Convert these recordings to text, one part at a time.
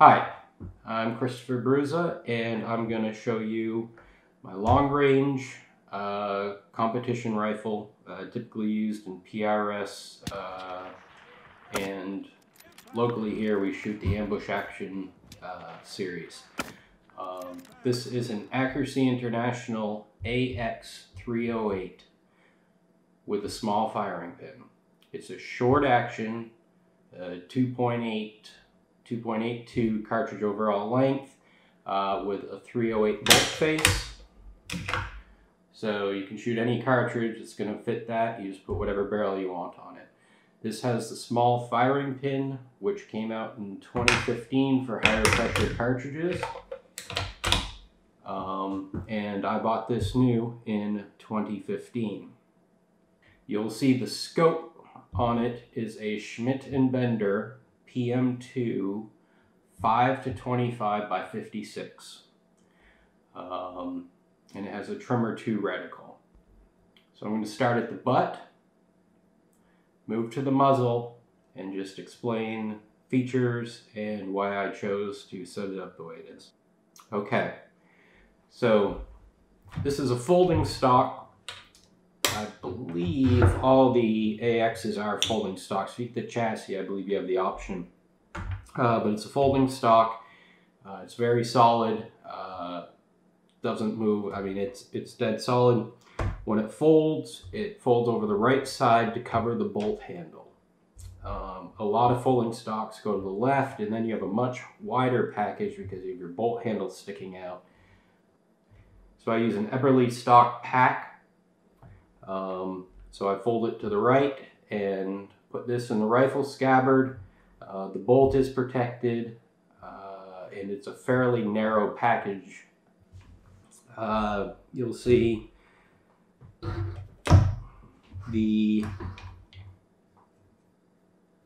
Hi, I'm Christopher Brusa and I'm going to show you my long range uh, competition rifle, uh, typically used in PRS uh, and locally here we shoot the ambush action uh, series. Um, this is an Accuracy International AX308 with a small firing pin. It's a short action, uh, 2.8 2.82 cartridge overall length uh, with a 308 bolt face. So you can shoot any cartridge that's going to fit that. You just put whatever barrel you want on it. This has the small firing pin, which came out in 2015 for higher pressure cartridges. Um, and I bought this new in 2015. You'll see the scope on it is a Schmidt & Bender PM2 5 to 25 by 56. Um, and it has a Tremor 2 reticle. So I'm going to start at the butt, move to the muzzle, and just explain features and why I chose to set it up the way it is. Okay, so this is a folding stock I believe all the AXs are folding stocks. The chassis, I believe you have the option. Uh, but it's a folding stock. Uh, it's very solid. Uh, doesn't move. I mean, it's it's dead solid. When it folds, it folds over the right side to cover the bolt handle. Um, a lot of folding stocks go to the left, and then you have a much wider package because you have your bolt handle sticking out. So I use an Eberlestock pack um, so I fold it to the right and put this in the rifle scabbard. Uh, the bolt is protected uh, and it's a fairly narrow package. Uh, you'll see the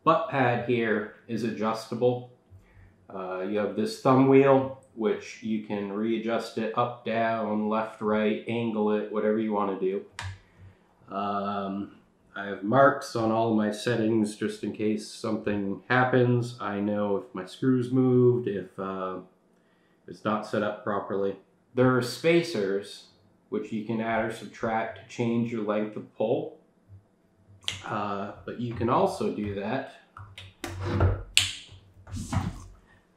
butt pad here is adjustable. Uh, you have this thumb wheel which you can readjust it up, down, left, right, angle it, whatever you want to do. Um, I have marks on all my settings just in case something happens. I know if my screws moved, if uh, it's not set up properly. There are spacers which you can add or subtract to change your length of pull. Uh, but you can also do that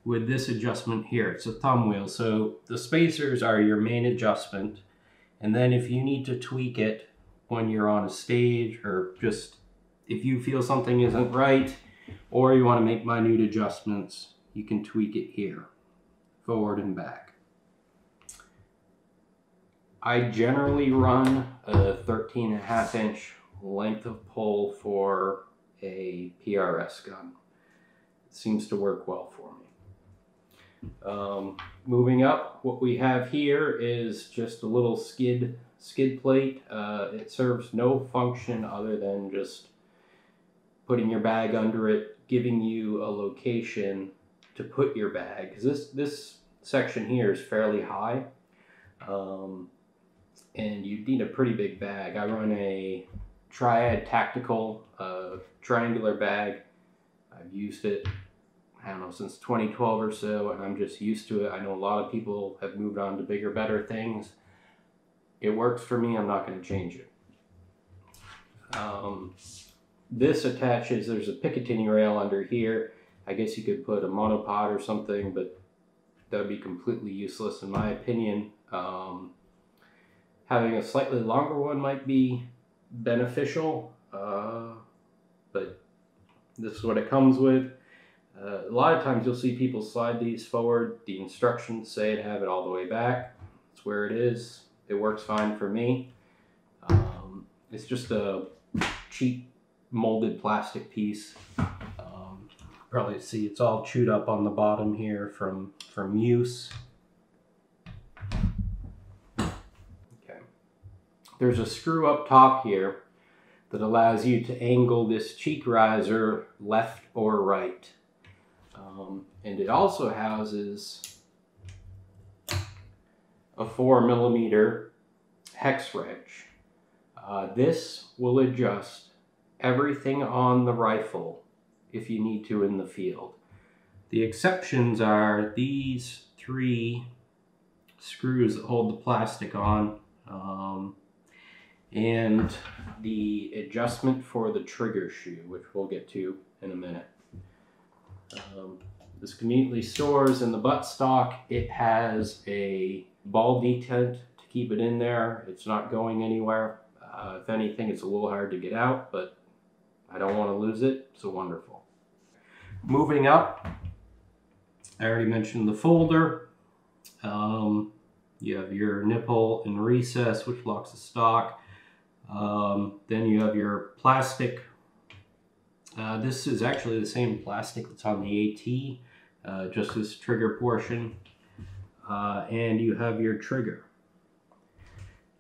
with this adjustment here. It's a thumb wheel. So the spacers are your main adjustment. And then if you need to tweak it, when you're on a stage or just if you feel something isn't right or you want to make minute adjustments, you can tweak it here, forward and back. I generally run a 13 and a half inch length of pull for a PRS gun. It seems to work well for me. Um, moving up, what we have here is just a little skid skid plate. Uh, it serves no function other than just putting your bag under it, giving you a location to put your bag. Because this, this section here is fairly high. Um, and you need a pretty big bag. I run a Triad Tactical uh, triangular bag. I've used it, I don't know, since 2012 or so, and I'm just used to it. I know a lot of people have moved on to bigger, better things it works for me, I'm not going to change it. Um, this attaches, there's a Picatinny rail under here. I guess you could put a monopod or something, but that would be completely useless in my opinion. Um, having a slightly longer one might be beneficial, uh, but this is what it comes with. Uh, a lot of times you'll see people slide these forward. The instructions say to have it all the way back. That's where it is. It works fine for me. Um, it's just a cheap molded plastic piece. Um, probably see it's all chewed up on the bottom here from, from use. Okay. There's a screw up top here that allows you to angle this cheek riser left or right. Um, and it also houses a four millimeter hex wrench. Uh, this will adjust everything on the rifle if you need to in the field. The exceptions are these three screws that hold the plastic on um, and the adjustment for the trigger shoe, which we'll get to in a minute. Um, this conveniently stores in the buttstock. It has a ball detent to keep it in there. It's not going anywhere. Uh, if anything, it's a little hard to get out, but I don't want to lose it, so wonderful. Moving up, I already mentioned the folder. Um, you have your nipple and recess, which locks the stock. Um, then you have your plastic. Uh, this is actually the same plastic that's on the AT, uh, just this trigger portion. Uh, and you have your trigger.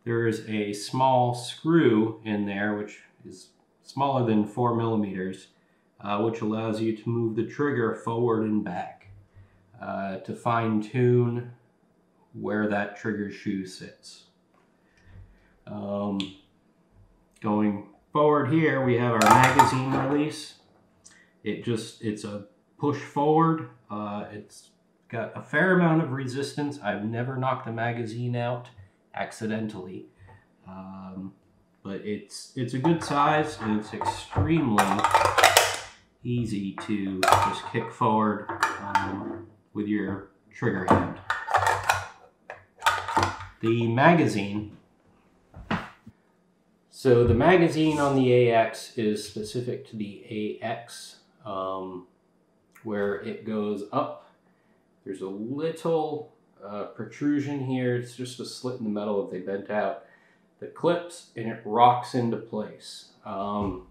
There is a small screw in there, which is smaller than four millimeters, uh, which allows you to move the trigger forward and back uh, to fine tune where that trigger shoe sits. Um, going forward here, we have our magazine release. It just, it's a push forward. Uh, it's got a fair amount of resistance. I've never knocked a magazine out accidentally. Um, but it's it's a good size and it's extremely easy to just kick forward um, with your trigger hand. The magazine. So the magazine on the AX is specific to the AX, um, where it goes up. There's a little uh, protrusion here. It's just a slit in the metal that they bent out the clips and it rocks into place. Um,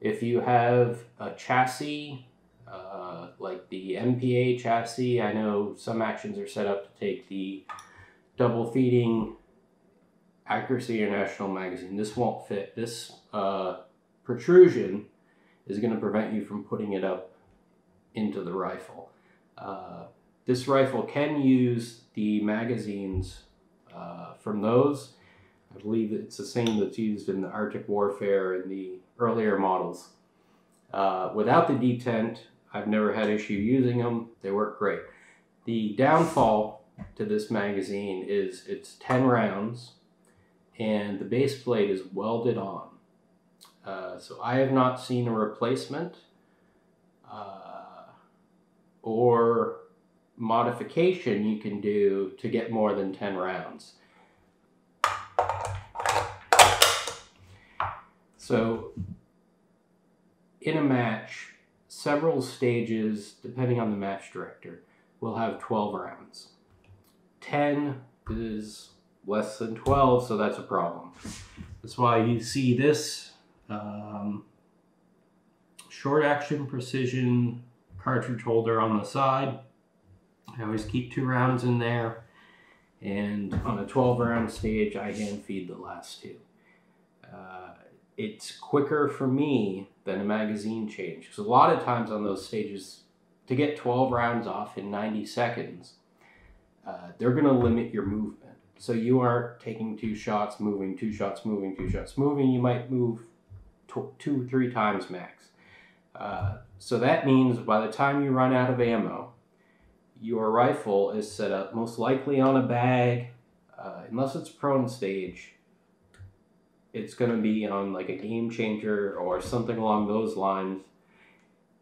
if you have a chassis, uh, like the MPA chassis, I know some actions are set up to take the double feeding Accuracy International magazine. This won't fit. This uh, protrusion is going to prevent you from putting it up into the rifle. Uh, this rifle can use the magazines uh, from those I believe it's the same that's used in the Arctic Warfare and the earlier models. Uh, without the detent, I've never had issue using them. They work great. The downfall to this magazine is it's 10 rounds and the base plate is welded on. Uh, so I have not seen a replacement uh, or modification you can do to get more than 10 rounds. So, in a match, several stages, depending on the match director, will have 12 rounds. 10 is less than 12, so that's a problem. That's why you see this um, short action precision cartridge holder on the side. I always keep two rounds in there. And on a 12 round stage, I hand feed the last two. Uh, it's quicker for me than a magazine change because a lot of times on those stages to get 12 rounds off in 90 seconds uh, they're going to limit your movement so you aren't taking two shots moving two shots moving two shots moving you might move two three times max uh, so that means by the time you run out of ammo your rifle is set up most likely on a bag uh, unless it's prone stage it's going to be on like a game changer or something along those lines.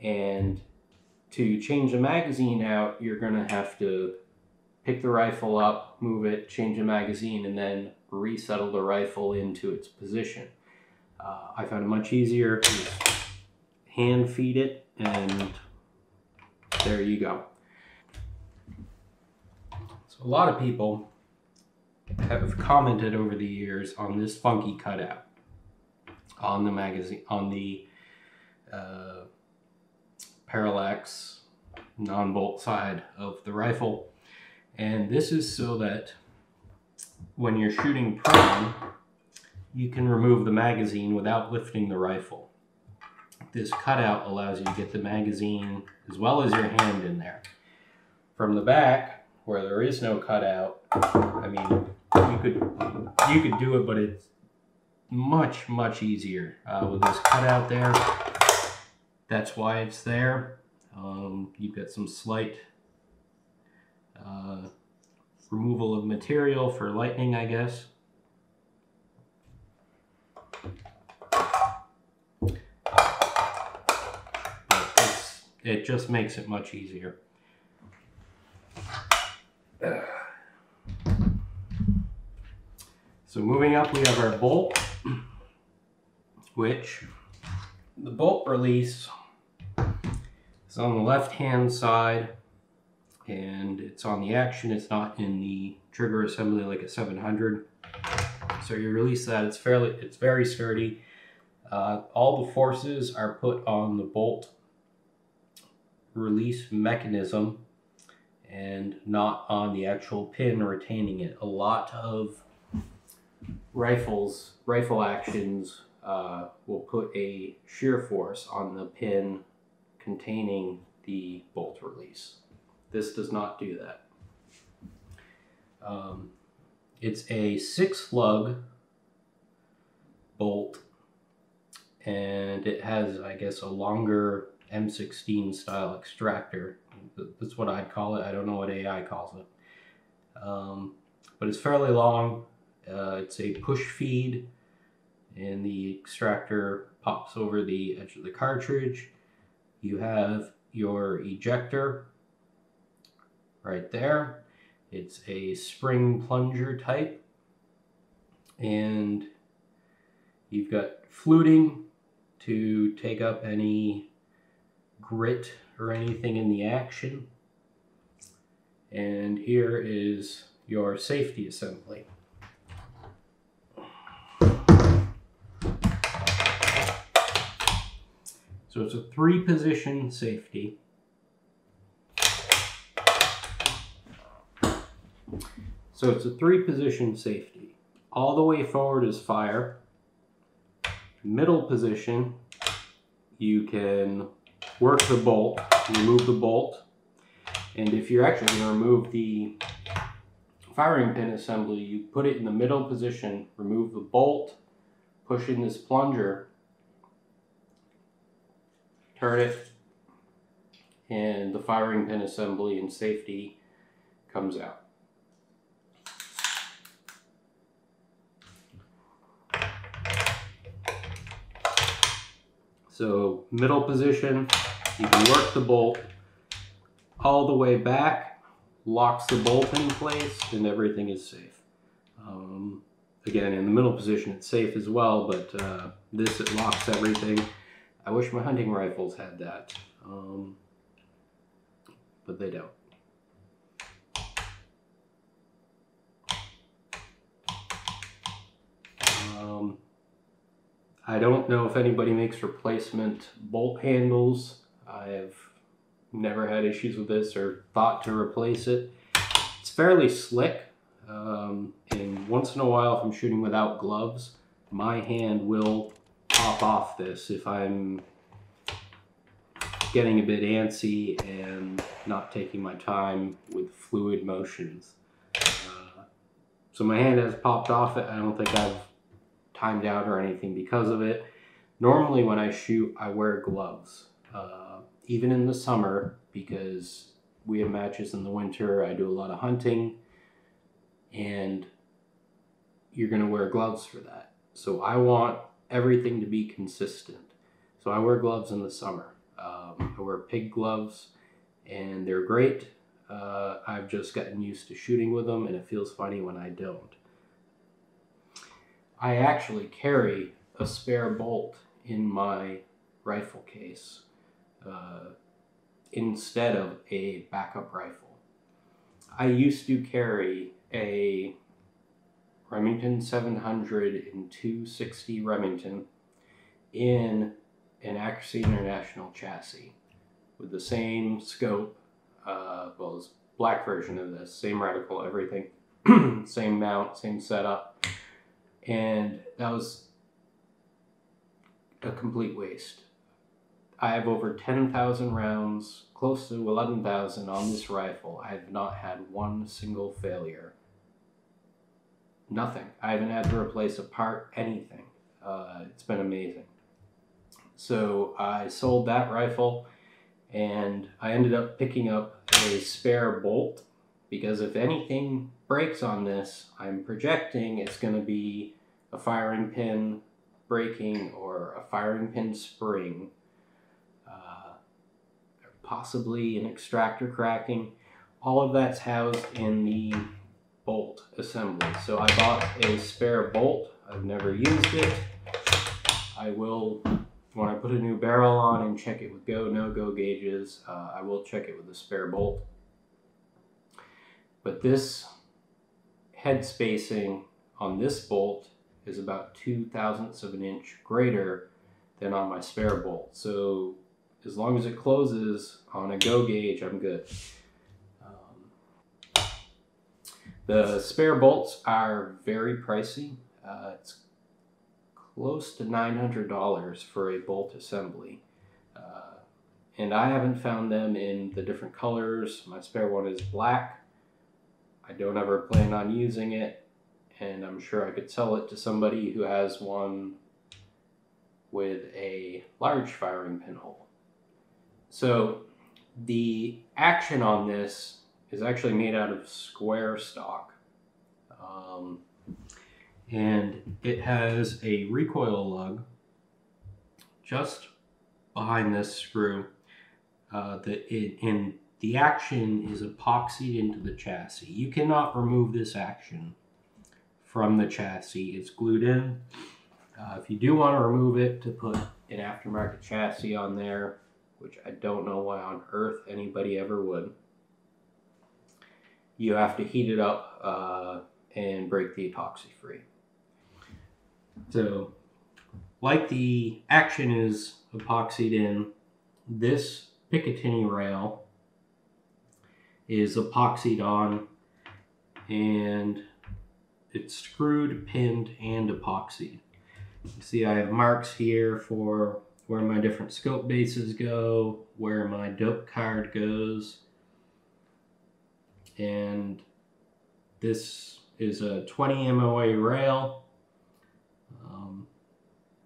And to change the magazine out, you're going to have to pick the rifle up, move it, change the magazine, and then resettle the rifle into its position. Uh, I found it much easier to hand feed it, and there you go. So a lot of people have commented over the years on this funky cutout on the magazine on the uh, parallax non-bolt side of the rifle and this is so that when you're shooting prone you can remove the magazine without lifting the rifle this cutout allows you to get the magazine as well as your hand in there from the back where there is no cutout I mean you could you could do it, but it's much much easier uh, with this cutout there. That's why it's there. Um, you've got some slight uh, removal of material for lightning, I guess. It just makes it much easier. So moving up, we have our bolt, which the bolt release is on the left-hand side and it's on the action. It's not in the trigger assembly like a 700. So you release that, it's fairly, it's very sturdy. Uh, all the forces are put on the bolt release mechanism and not on the actual pin retaining it. A lot of rifles, rifle actions uh, will put a shear force on the pin containing the bolt release. This does not do that. Um, it's a six lug bolt and it has, I guess, a longer M16 style extractor. That's what I'd call it. I don't know what AI calls it. Um, but it's fairly long. Uh, it's a push feed and the extractor pops over the edge of the cartridge. You have your ejector right there. It's a spring plunger type and you've got fluting to take up any grit or anything in the action. And here is your safety assembly. So it's a three position safety. So it's a three position safety. All the way forward is fire. Middle position, you can work the bolt, remove the bolt, and if you're actually going to remove the firing pin assembly, you put it in the middle position, remove the bolt, push in this plunger, turn it, and the firing pin assembly and safety comes out. So middle position, you can work the bolt all the way back, locks the bolt in place, and everything is safe. Um, again, in the middle position, it's safe as well, but uh, this, it locks everything. I wish my hunting rifles had that, um, but they don't. Um, I don't know if anybody makes replacement bolt handles. I've never had issues with this or thought to replace it. It's fairly slick, um, and once in a while if I'm shooting without gloves, my hand will pop off this if I'm getting a bit antsy and not taking my time with fluid motions. Uh, so my hand has popped off it. I don't think I've timed out or anything because of it. Normally when I shoot, I wear gloves, uh, even in the summer because we have matches in the winter. I do a lot of hunting and you're going to wear gloves for that. So I want everything to be consistent. So I wear gloves in the summer. Um, I wear pig gloves and they're great. Uh, I've just gotten used to shooting with them and it feels funny when I don't. I actually carry a spare bolt in my rifle case uh, instead of a backup rifle. I used to carry a Remington 700 and 260 Remington in an Accuracy International chassis with the same scope, uh, well, it's black version of this, same reticle, everything, same mount, same setup and that was a complete waste. I have over 10,000 rounds, close to 11,000 on this rifle. I have not had one single failure. Nothing. I haven't had to replace a part, anything. Uh, it's been amazing. So I sold that rifle and I ended up picking up a spare bolt because if anything breaks on this, I'm projecting it's going to be a firing pin breaking or a firing pin spring, possibly an extractor cracking. All of that's housed in the bolt assembly. So I bought a spare bolt. I've never used it. I will when I put a new barrel on and check it with go, no go gauges, uh, I will check it with a spare bolt. But this head spacing on this bolt is about two thousandths of an inch greater than on my spare bolt. So as long as it closes on a go gauge, I'm good. Um, the spare bolts are very pricey. Uh, it's close to $900 for a bolt assembly. Uh, and I haven't found them in the different colors. My spare one is black. I don't ever plan on using it, and I'm sure I could sell it to somebody who has one with a large firing pinhole. So the action on this is actually made out of square stock. Um, and it has a recoil lug just behind this screw. Uh, the, it, and the action is epoxied into the chassis. You cannot remove this action from the chassis. It's glued in. Uh, if you do want to remove it to put an aftermarket chassis on there, which I don't know why on earth anybody ever would, you have to heat it up uh, and break the epoxy free. So, like the action is epoxied in, this Picatinny rail is epoxied on and it's screwed, pinned, and epoxied. See I have marks here for where my different scope bases go, where my dope card goes, and this is a 20 MOA rail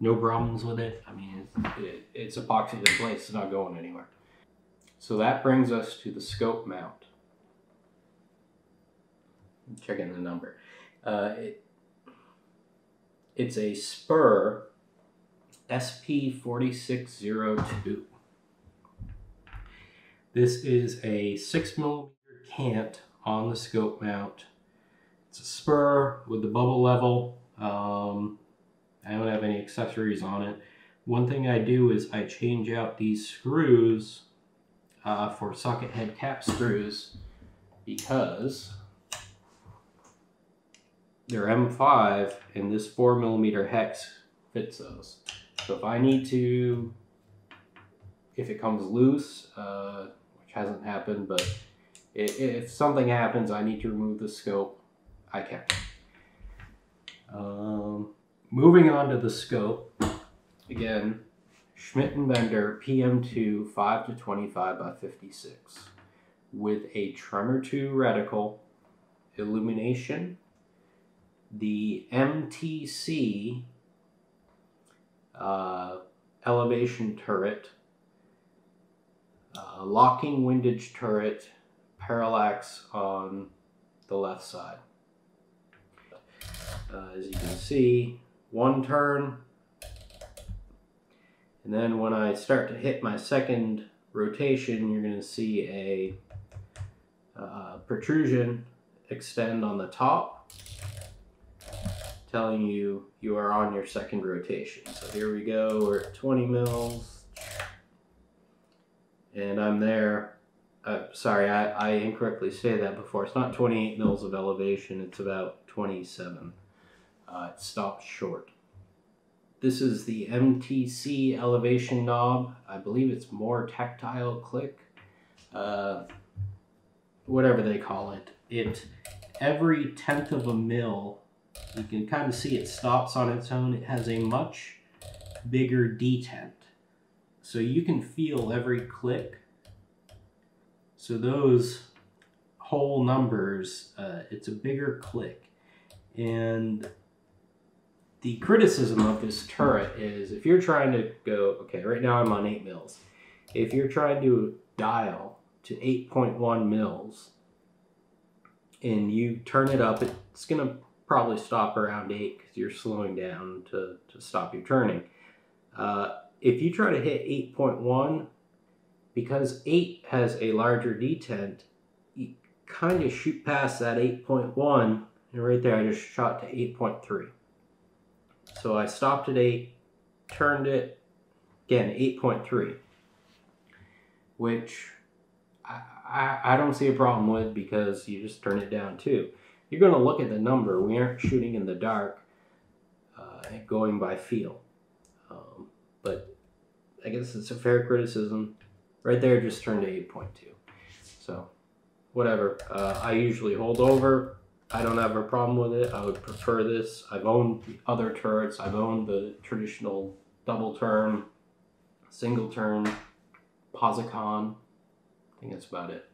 no problems with it. I mean, it's, it, it's epoxied in place. It's not going anywhere. So that brings us to the scope mount. Checking the number. Uh, it, it's a Spuhr SP4602. This is a 6 millimeter cant on the scope mount. It's a Spuhr with the bubble level. Um, I don't have any accessories on it. One thing I do is I change out these screws uh, for socket head cap screws because they're M5 and this 4 millimeter hex fits those. So if I need to, if it comes loose, uh, which hasn't happened, but if something happens, I need to remove the scope, I can. Um, Moving on to the scope, again, Schmidt and Bender PM2 5 to 25 by 56 with a Tremor 2 reticle, illumination, the MTC uh, elevation turret, uh, locking windage turret, parallax on the left side. Uh, as you can see, one turn. And then when I start to hit my second rotation, you're going to see a uh, protrusion extend on the top, telling you you are on your second rotation. So here we go, we're at 20 mils, and I'm there. Uh, sorry, I, I incorrectly say that before. It's not 28 mils of elevation, it's about 27 uh, it stops short. This is the MTC elevation knob. I believe it's more tactile click, uh, whatever they call it. It every tenth of a mil, you can kind of see it stops on its own. It has a much bigger detent. So you can feel every click. So those whole numbers, uh, it's a bigger click. And the criticism of this turret is if you're trying to go, okay, right now I'm on 8 mils. if you're trying to dial to 8.1 mils and you turn it up, it's going to probably stop around 8 because you're slowing down to, to stop your turning. Uh, if you try to hit 8.1, because 8 has a larger detent, you kind of shoot past that 8.1, and right there I just shot to 8.3. So I stopped at 8, turned it, again, 8.3, which I, I, I don't see a problem with because you just turn it down too. You're going to look at the number. We aren't shooting in the dark, uh, going by feel. Um, but I guess it's a fair criticism. Right there, just turned to 8.2. So, whatever. Uh, I usually hold over. I don't have a problem with it. I would prefer this. I've owned the other turrets. I've owned the traditional double turn, single turn, Posicon. I think that's about it.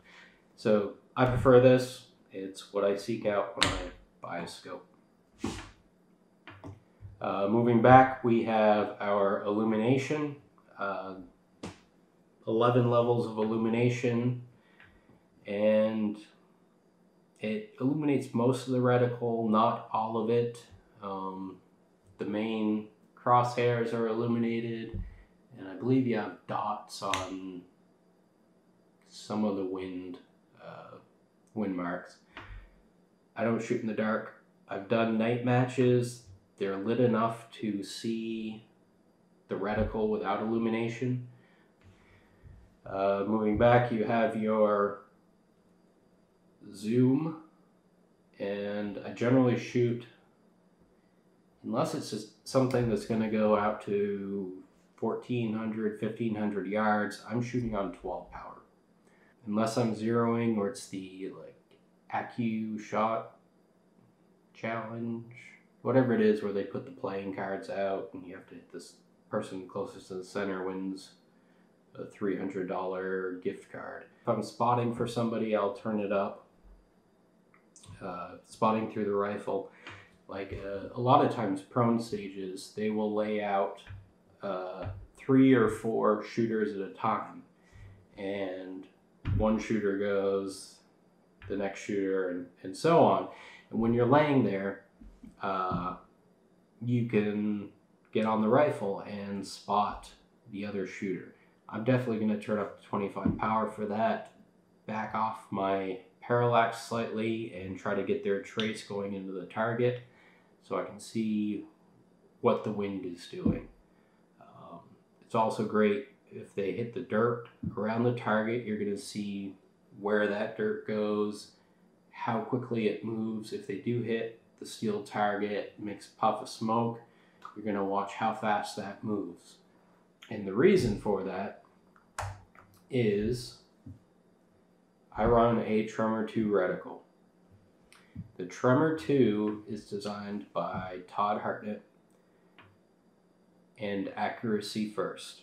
So I prefer this. It's what I seek out when I buy a scope. Uh, moving back, we have our illumination. Uh, 11 levels of illumination and it illuminates most of the reticle, not all of it. Um, the main crosshairs are illuminated, and I believe you have dots on some of the wind uh, wind marks. I don't shoot in the dark. I've done night matches. They're lit enough to see the reticle without illumination. Uh, moving back, you have your zoom, and I generally shoot, unless it's just something that's going to go out to 1400, 1500 yards, I'm shooting on 12 power. Unless I'm zeroing or it's the like Accu Shot challenge, whatever it is where they put the playing cards out and you have to hit this person closest to the center wins a $300 gift card. If I'm spotting for somebody, I'll turn it up uh, spotting through the rifle. Like uh, a lot of times, prone stages, they will lay out uh, three or four shooters at a time, and one shooter goes, the next shooter, and, and so on. And when you're laying there, uh, you can get on the rifle and spot the other shooter. I'm definitely going to turn up to 25 power for that, back off my parallax slightly and try to get their trace going into the target so I can see what the wind is doing. Um, it's also great if they hit the dirt around the target, you're going to see where that dirt goes, how quickly it moves. If they do hit the steel target, makes a puff of smoke, you're going to watch how fast that moves. And the reason for that is I run a Tremor 2 reticle. The Tremor 2 is designed by Todd Hodnett and Accuracy First.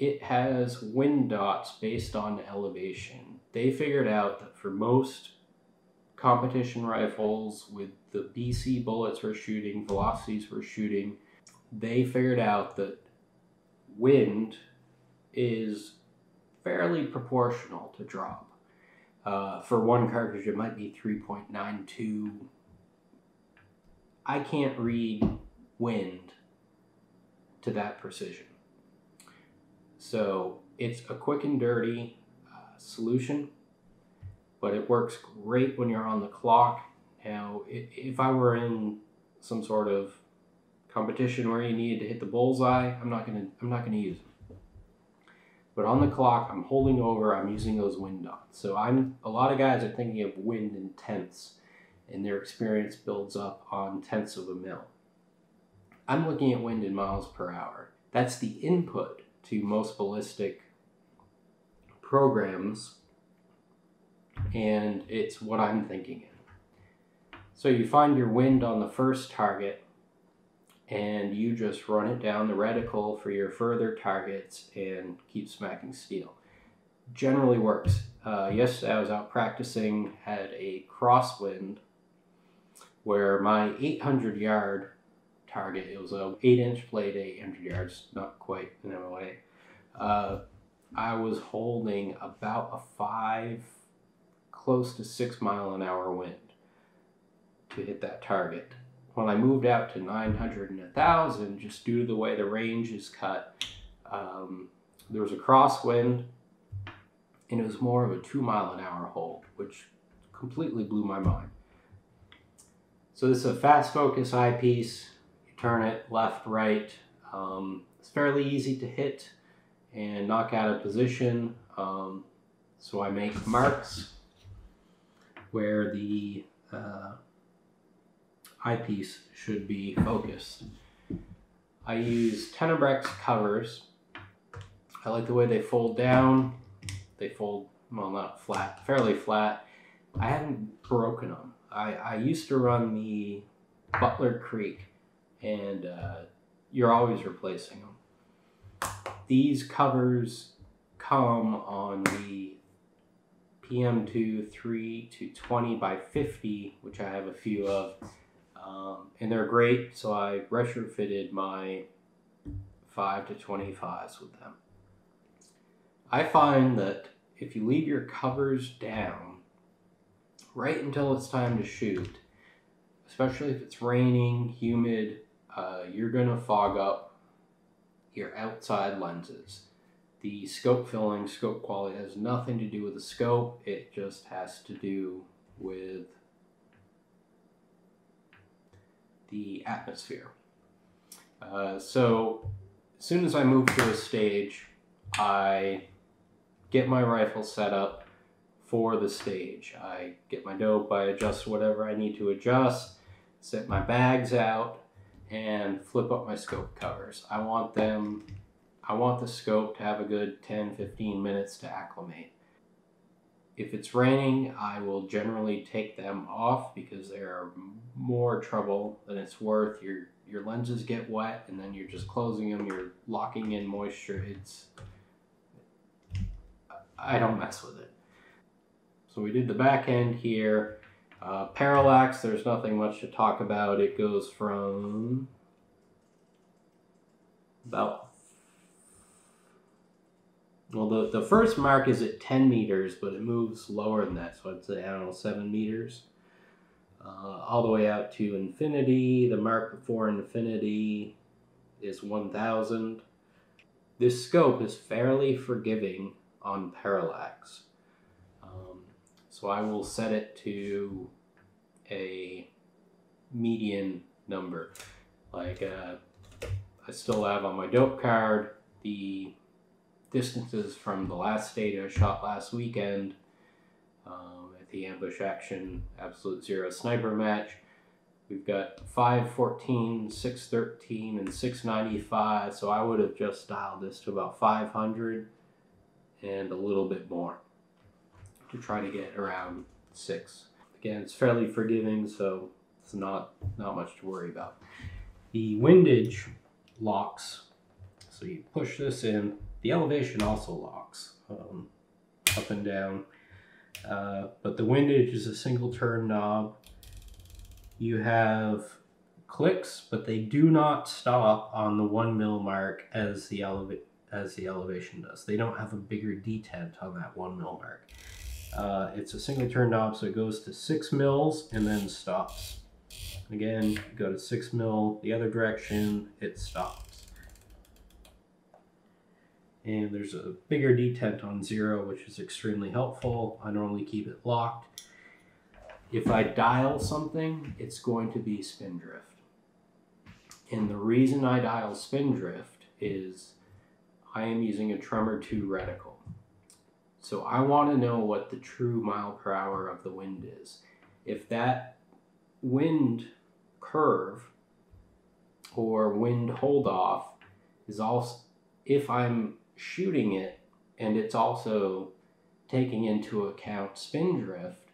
It has wind dots based on elevation. They figured out that for most competition rifles with the BC bullets we're shooting, velocities we're shooting, they figured out that wind is fairly proportional to drop. Uh, for one cartridge, it might be 3.92. I can't read wind to that precision. So it's a quick and dirty uh, solution, but it works great when you're on the clock. Now, if I were in some sort of competition where you needed to hit the bullseye, I'm not gonna I'm not gonna use it. But on the clock, I'm holding over, I'm using those wind dots. So I'm a lot of guys are thinking of wind in tenths, and their experience builds up on tenths of a mil. I'm looking at wind in miles per hour. That's the input to most ballistic programs, and it's what I'm thinking in. So you find your wind on the first target, and you just run it down the reticle for your further targets and keep smacking steel. Generally works. Uh, yesterday I was out practicing, had a crosswind where my 800 yard target, it was a 8 inch blade, 800 yards, not quite an MOA. Uh, I was holding about a five, close to six mile an hour wind to hit that target. When I moved out to 900 and 1000, just due to the way the range is cut, um, there was a crosswind and it was more of a two mile an hour hold, which completely blew my mind. So this is a fast focus eyepiece. Turn it left, right. Um, it's fairly easy to hit and knock out of position. Um, so I make marks where the uh, eyepiece should be focused. I use Tenebrex covers. I like the way they fold down. They fold, well, not flat, fairly flat. I haven't broken them. I, I used to run the Butler Creek, and uh, you're always replacing them. These covers come on the PM2 3 to 20 by 50, which I have a few of. Um, and they're great, so I retrofitted my 5 to 25s with them. I find that if you leave your covers down right until it's time to shoot, especially if it's raining, humid, uh, you're going to fog up your outside lenses. The scope filling, scope quality has nothing to do with the scope, it just has to do with the atmosphere. Uh, so, as soon as I move to a stage, I get my rifle set up for the stage. I get my dope, I adjust whatever I need to adjust, set my bags out, and flip up my scope covers. I want them, I want the scope to have a good 10 15 minutes to acclimate. If it's raining, I will generally take them off because they are more trouble than it's worth. Your your lenses get wet and then you're just closing them, you're locking in moisture. It's I don't mess with it. So we did the back end here. Uh, parallax, there's nothing much to talk about. It goes from about well, the, the first mark is at 10 meters, but it moves lower than that. So I'd say, I don't know, 7 meters. Uh, all the way out to infinity. The mark before infinity is 1000. This scope is fairly forgiving on parallax. So I will set it to a median number. Like uh, I still have on my dope card the distances from the last stage I shot last weekend um, at the ambush action absolute zero sniper match. We've got 514, 613, and 695. So I would have just dialed this to about 500 and a little bit more to try to get around six. Again, it's fairly forgiving, so it's not not much to worry about. The windage locks, so you push this in. The elevation also locks um, up and down, uh, but the windage is a single turn knob. You have clicks, but they do not stop on the one mil mark as the elevate as the elevation does. They don't have a bigger detent on that one mil mark. Uh, it's a single turn knob, so it goes to six mils and then stops. Again, go to six mil the other direction, it stops. And there's a bigger detent on zero, which is extremely helpful. I normally keep it locked. If I dial something, it's going to be spindrift. And the reason I dial spindrift is I am using a Tremor 2 reticle. So I want to know what the true mile per hour of the wind is. If that wind curve or wind hold off is also, if I'm shooting it and it's also taking into account spin drift,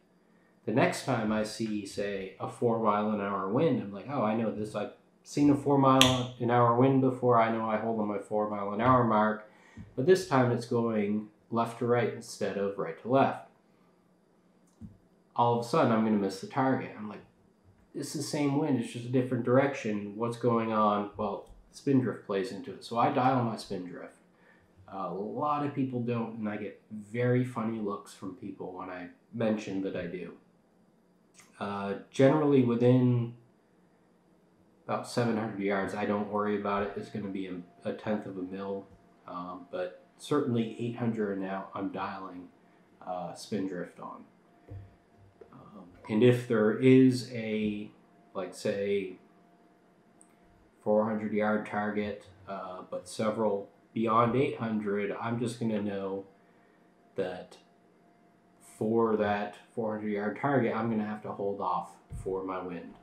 the next time I see, say, a four mile an hour wind, I'm like, oh, I know this. I've seen a four mile an hour wind before. I know I hold on my four mile an hour mark, but this time it's going left to right instead of right to left. All of a sudden, I'm going to miss the target. I'm like, it's the same wind, it's just a different direction. What's going on? Well, spin drift plays into it. So I dial my spin drift. A lot of people don't, and I get very funny looks from people when I mention that I do. Uh, generally, within about 700 yards, I don't worry about it. It's going to be a, a tenth of a mil, um, but certainly 800 and out, I'm dialing uh, spindrift on. Um, and if there is a, like say, 400 yard target, uh, but several beyond 800, I'm just going to know that for that 400 yard target, I'm going to have to hold off for my wind.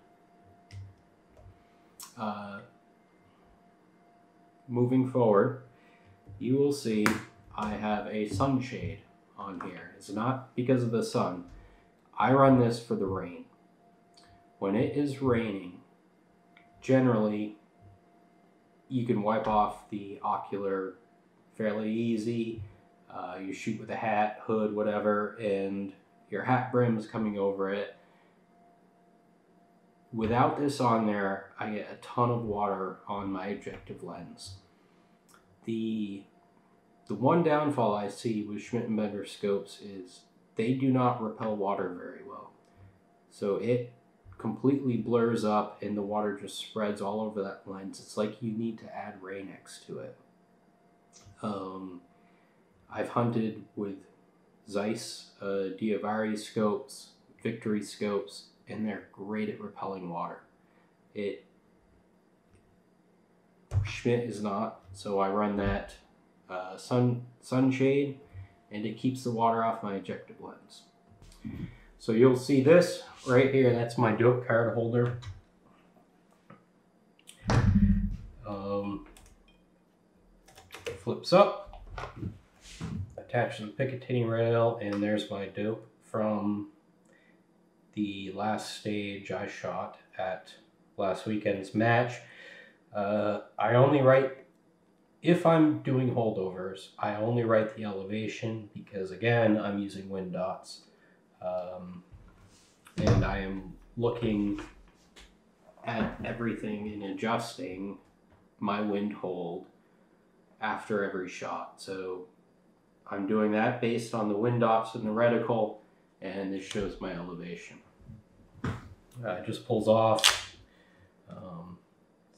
Uh, moving forward, you will see I have a sunshade on here. It's not because of the sun. I run this for the rain. When it is raining, generally you can wipe off the ocular fairly easy. Uh, you shoot with a hat, hood, whatever, and your hat brim's coming over it. Without this on there, I get a ton of water on my objective lens. The the one downfall I see with Bender scopes is they do not repel water very well. So it completely blurs up and the water just spreads all over that lens. It's like you need to add Rain-X to it. Um, I've hunted with Zeiss uh, Diavari scopes, Victory scopes, and they're great at repelling water. It Schmidt is not, so I run that uh, sun sunshade, and it keeps the water off my objective lens. So you'll see this right here. That's my dope card holder. Um, flips up, attaches the Picatinny rail, and there's my dope from the last stage I shot at last weekend's match. Uh, I only write if I'm doing holdovers, I only write the elevation because again, I'm using wind dots. Um, and I am looking at everything and adjusting my wind hold after every shot. So I'm doing that based on the wind dots in the reticle and this shows my elevation. Uh, it just pulls off. Um,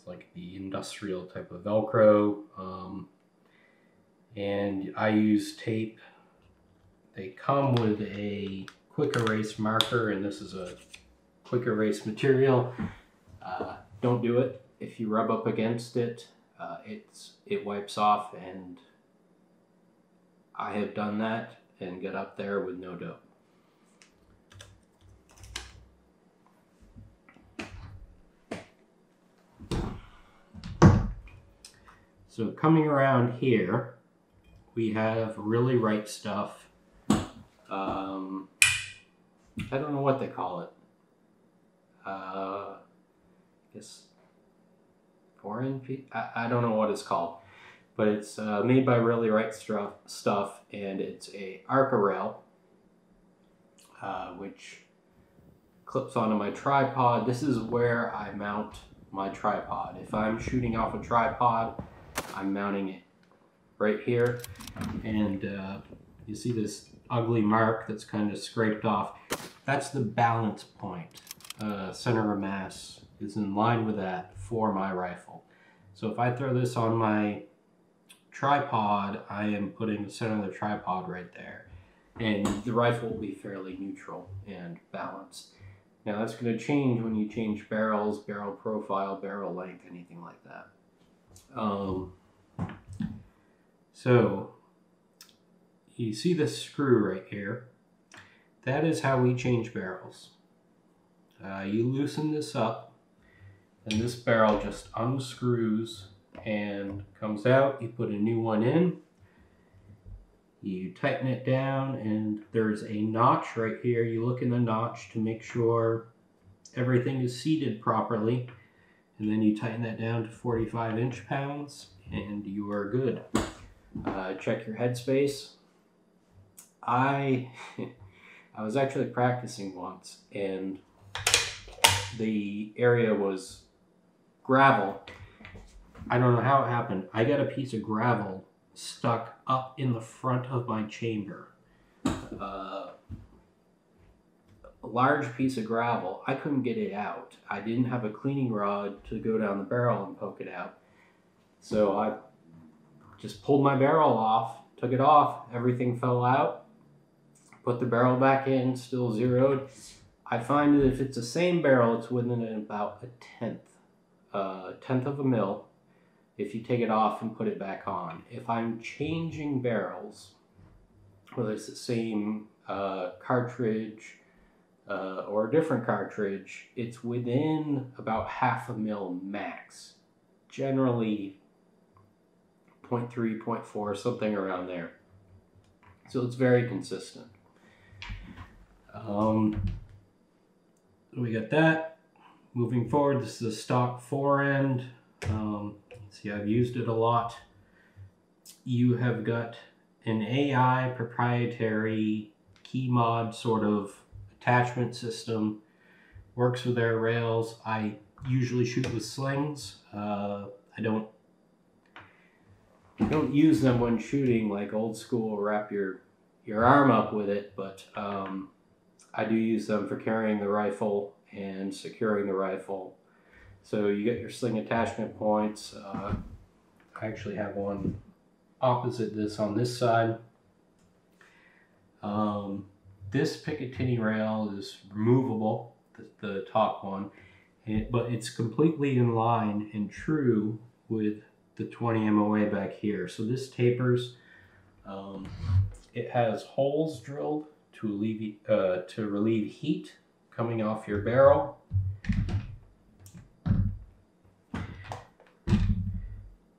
like the industrial type of Velcro. Um, and I use tape. They come with a quick erase marker, and this is a quick erase material. Uh, don't do it. If you rub up against it, uh, it's it wipes off, and I have done that and get up there with no dope. So coming around here, we have really right stuff. Um, I don't know what they call it. Uh, I guess forend. I, I don't know what it's called, but it's uh, made by really right stuff. Stuff, and it's a Arca rail, uh, which clips onto my tripod. This is where I mount my tripod. If I'm shooting off a tripod I'm mounting it right here and uh, you see this ugly mark that's kind of scraped off. That's the balance point. Uh, center of mass is in line with that for my rifle. So if I throw this on my tripod, I am putting the center of the tripod right there. And the rifle will be fairly neutral and balanced. Now that's going to change when you change barrels, barrel profile, barrel length, anything like that. Um, so you see this screw right here. That is how we change barrels. Uh, you loosen this up and this barrel just unscrews and comes out. You put a new one in. You tighten it down and there's a notch right here. You look in the notch to make sure everything is seated properly. And then you tighten that down to 45 inch pounds and you are good. Uh, check your headspace. I I was actually practicing once and the area was gravel. I don't know how it happened. I got a piece of gravel stuck up in the front of my chamber. Uh, a large piece of gravel. I couldn't get it out. I didn't have a cleaning rod to go down the barrel and poke it out. So I just pulled my barrel off, took it off, everything fell out, put the barrel back in, still zeroed. I find that if it's the same barrel, it's within about a tenth, uh, tenth of a mil if you take it off and put it back on. If I'm changing barrels, whether it's the same uh, cartridge uh, or a different cartridge, it's within about half a mil max. Generally 0.3, 0.4, something around there. So it's very consistent. Um, we got that. Moving forward, this is a stock forend. Um, see, I've used it a lot. You have got an AI proprietary key mod sort of attachment system. Works with air rails. I usually shoot with slings. Uh, I don't don't use them when shooting like old school. Wrap your your arm up with it, but um, I do use them for carrying the rifle and securing the rifle. So you get your sling attachment points. Uh, I actually have one opposite this on this side. Um, this Picatinny rail is removable, the, the top one, it, but it's completely in line and true with the 20 MOA back here. So this tapers. Um, it has holes drilled to relieve, uh, to relieve heat coming off your barrel.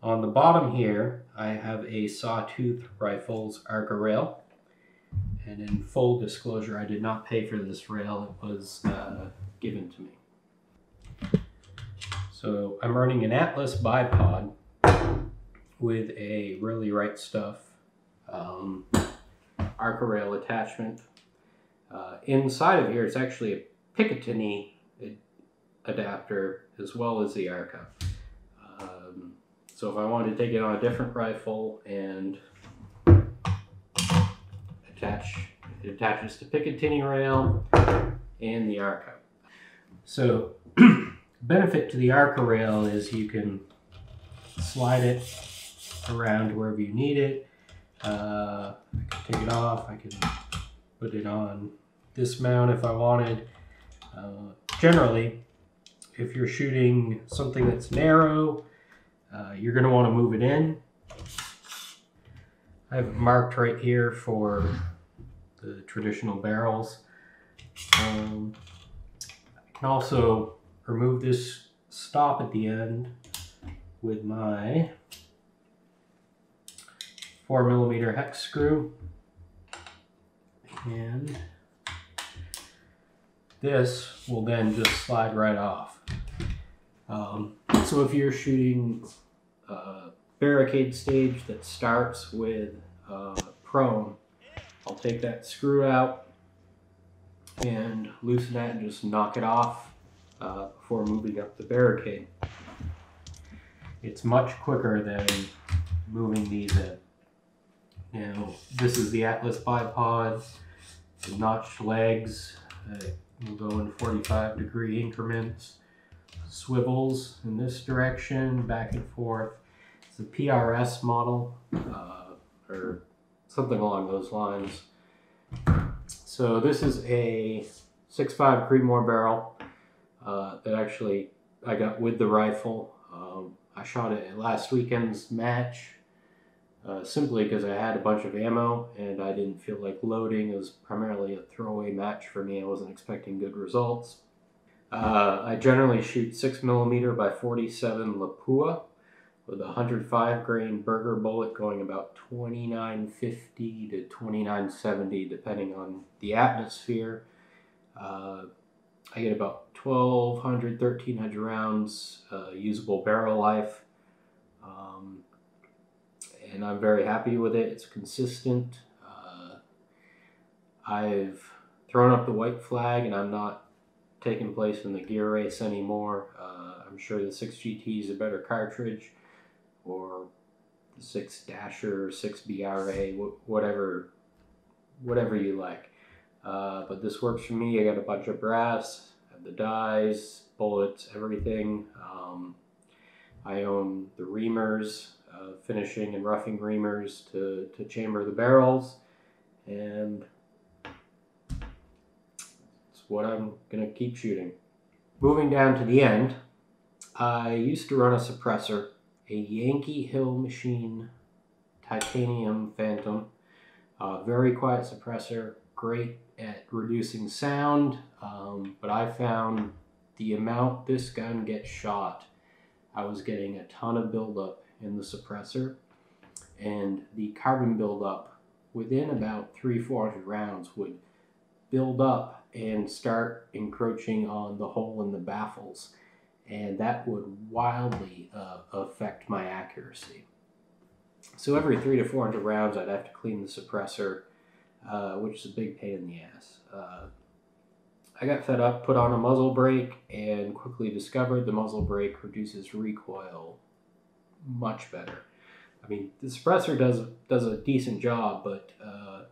On the bottom here, I have a Sawtooth Rifles Arca rail. And in full disclosure, I did not pay for this rail. It was uh, given to me. So I'm running an Atlas bipod with a really right stuff um, Arca rail attachment. Uh, inside of here, it's actually a Picatinny adapter as well as the Arca. Um, so if I wanted to take it on a different rifle and attach, it attaches to Picatinny rail and the Arca. So benefit to the Arca rail is you can slide it around wherever you need it. Uh, I can take it off. I can put it on this mount if I wanted. Uh, generally, if you're shooting something that's narrow, uh, you're going to want to move it in. I have marked right here for the traditional barrels. Um, I can also remove this stop at the end with my four millimeter hex screw. And this will then just slide right off. Um, so if you're shooting a barricade stage that starts with uh, prone, I'll take that screw out and loosen that and just knock it off uh, before moving up the barricade. It's much quicker than moving these in. Now, this is the Atlas bipod, the notched legs, uh, will go in 45 degree increments, swivels in this direction, back and forth. It's a PRS model, uh, or something along those lines. So this is a 6.5 Creedmoor barrel uh, that actually I got with the rifle. Um, I shot it at last weekend's match uh, simply because I had a bunch of ammo and I didn't feel like loading. It was primarily a throwaway match for me. I wasn't expecting good results. Uh, I generally shoot 6mm by 47 Lapua with a 105 grain Berger bullet going about 2950 to 2970 depending on the atmosphere. Uh, I get about 1200, 1300 rounds uh, usable barrel life and I'm very happy with it. It's consistent. Uh, I've thrown up the white flag, and I'm not taking place in the gear race anymore. Uh, I'm sure the 6GT is a better cartridge, or the six dasher, six BRA, whatever, whatever you like. Uh, but this works for me. I got a bunch of brass, have the dies, bullets, everything. Um, I own the reamers, finishing and roughing reamers to, to chamber the barrels, and it's what I'm gonna keep shooting. Moving down to the end, I used to run a suppressor, a Yankee Hill Machine titanium Phantom. Uh, very quiet suppressor, great at reducing sound, um, but I found the amount this gun gets shot, I was getting a ton of buildup in the suppressor, and the carbon buildup within about three, four hundred rounds would build up and start encroaching on the hole in the baffles, and that would wildly uh, affect my accuracy. So every three to four hundred rounds, I'd have to clean the suppressor, uh, which is a big pain in the ass. Uh, I got fed up, put on a muzzle brake, and quickly discovered the muzzle brake reduces recoil much better. I mean, the suppressor does does a decent job, but uh,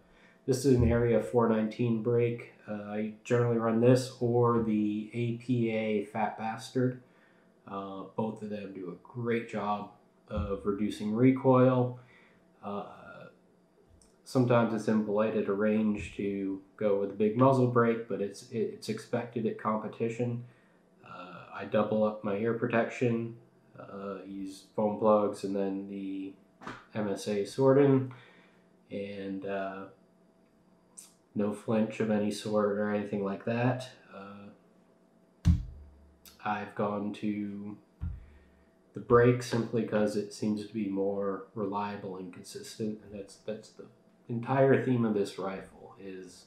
this is an Area 419 brake. Uh, I generally run this or the APA Fat Bastard. Uh, both of them do a great job of reducing recoil. Uh, sometimes it's impolite at a range to go with a big muzzle brake, but it's it's expected at competition. Uh, I double up my ear protection, uh, use foam plugs, and then the MSA Sordin, and uh, no flinch of any sort or anything like that. Uh, I've gone to the brake simply because it seems to be more reliable and consistent, and that's that's the entire theme of this rifle is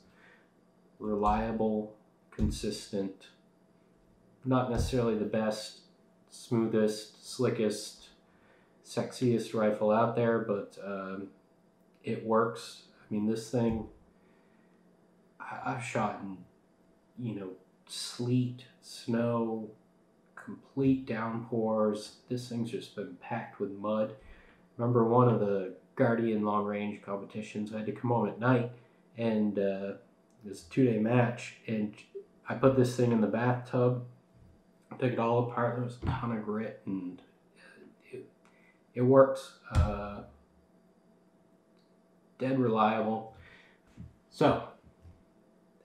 reliable, consistent, not necessarily the best, smoothest, slickest, sexiest rifle out there, but um, it works. I mean, this thing, I, I've shot in, you know, sleet, snow, complete downpours. This thing's just been packed with mud. Remember one of the Guardian long range competitions. I had to come home at night and uh, this two day match, and I put this thing in the bathtub, took it all apart. There was a ton of grit, and it, it works. Uh, dead reliable. So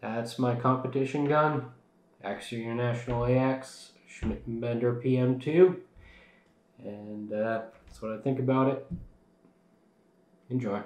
that's my competition gun. Accuracy International AX Schmidt Bender PM2, and uh, that's what I think about it. Enjoy.